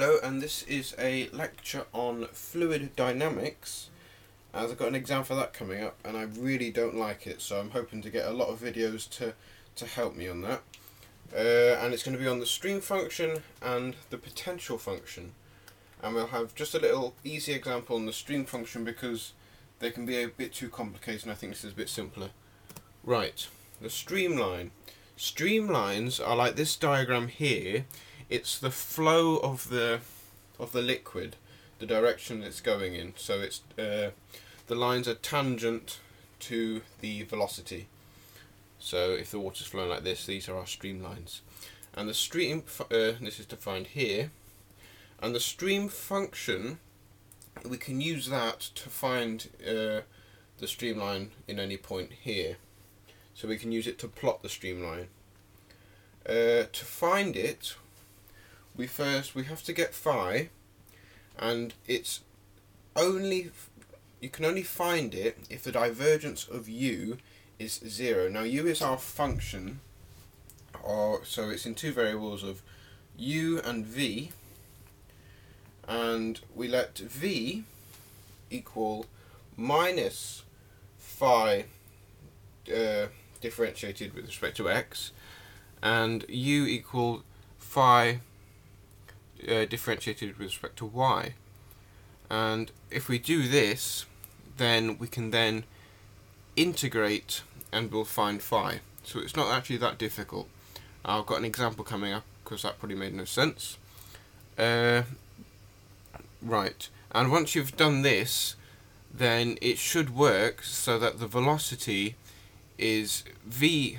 Hello, and this is a lecture on fluid dynamics. As I've got an exam for that coming up, and I really don't like it, so I'm hoping to get a lot of videos to, to help me on that. Uh, and it's going to be on the stream function and the potential function. And we'll have just a little easy example on the stream function because they can be a bit too complicated, and I think this is a bit simpler. Right, the streamline. Streamlines are like this diagram here, it's the flow of the of the liquid, the direction it's going in. So it's uh, the lines are tangent to the velocity. So if the water's flowing like this, these are our streamlines. And the stream, uh, this is defined here, and the stream function, we can use that to find uh, the streamline in any point here. So we can use it to plot the streamline. Uh, to find it, we first we have to get phi and it's only you can only find it if the divergence of u is zero. Now u is our function or so it's in two variables of u and v and we let v equal minus phi uh, differentiated with respect to x and u equal phi uh, differentiated with respect to y. And if we do this, then we can then integrate and we'll find phi. So it's not actually that difficult. I've got an example coming up because that probably made no sense. Uh, right, and once you've done this, then it should work so that the velocity is v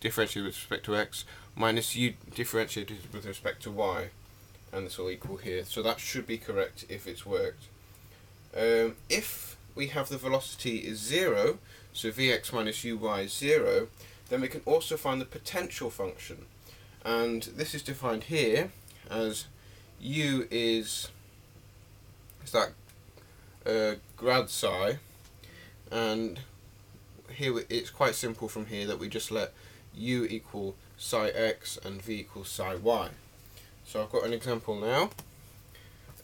differentiated with respect to x minus u differentiated with respect to y and this will equal here. So that should be correct if it's worked. Um, if we have the velocity is 0, so vx minus uy is 0, then we can also find the potential function. And this is defined here as u is, is that uh, grad psi, and here it's quite simple from here that we just let u equal psi x and v equals psi y. So I've got an example now.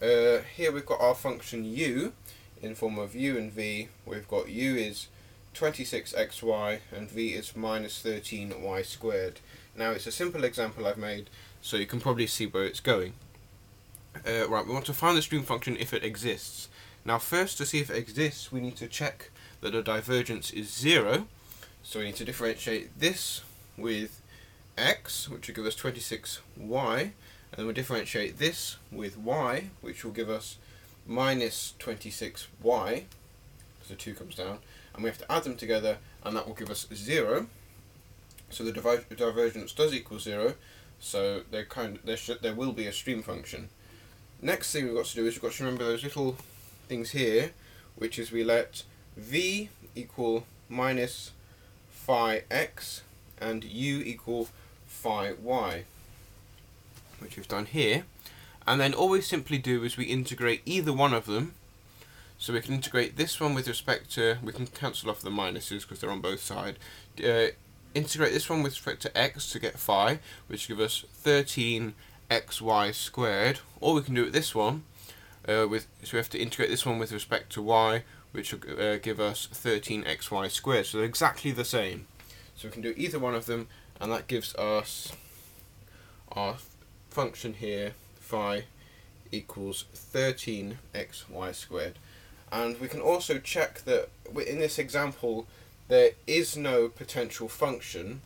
Uh, here we've got our function u in form of u and v. We've got u is 26xy and v is minus 13y squared. Now it's a simple example I've made so you can probably see where it's going. Uh, right, we want to find the stream function if it exists. Now first to see if it exists we need to check that the divergence is 0. So we need to differentiate this with x which will give us 26y and then we differentiate this with y, which will give us minus 26y, because the 2 comes down, and we have to add them together, and that will give us 0. So the divergence does equal 0, so there, kind of, there, there will be a stream function. Next thing we've got to do is we've got to remember those little things here, which is we let v equal minus phi x and u equal phi y which we've done here. And then all we simply do is we integrate either one of them. So we can integrate this one with respect to, we can cancel off the minuses because they're on both sides. Uh, integrate this one with respect to x to get phi, which gives us 13xy squared. Or we can do it this one, uh, with so we have to integrate this one with respect to y, which will uh, give us 13xy squared. So they're exactly the same. So we can do either one of them, and that gives us our function here, phi, equals 13xy squared. And we can also check that in this example there is no potential function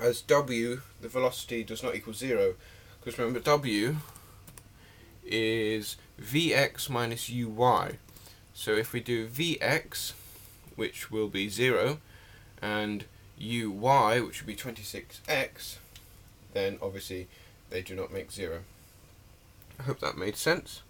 as w, the velocity, does not equal 0. Because remember w is vx minus uy. So if we do vx, which will be 0, and uy, which will be 26x, then obviously they do not make zero. I hope that made sense.